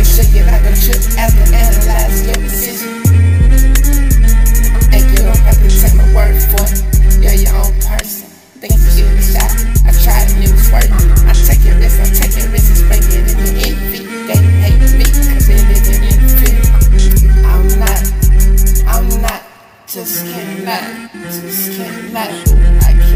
they shake it like a chip after analyze your decision. And you don't have to take my word for it. You're your own person. Thank you for a shot. I tried and it was working. I take your risk, I take your risk, it's breaking in the envy. They hate me, cause it is an envy. I'm not, I'm not, just cannot, just cannot. I can't.